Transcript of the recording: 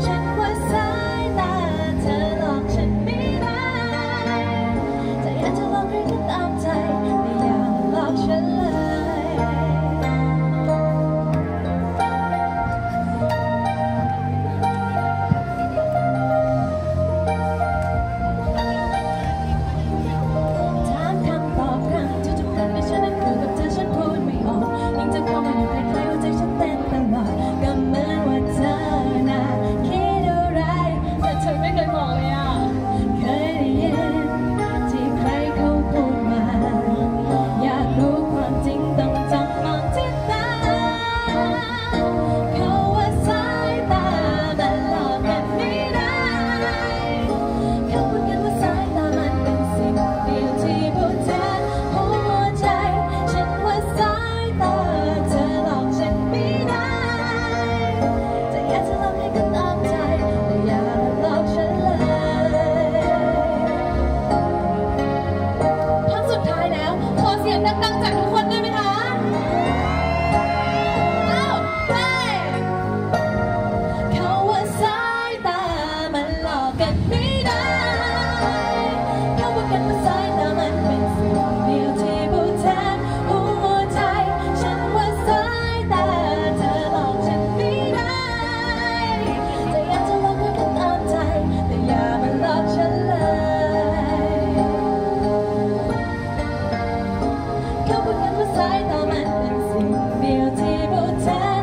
真快。beside the mountains in beautiful town.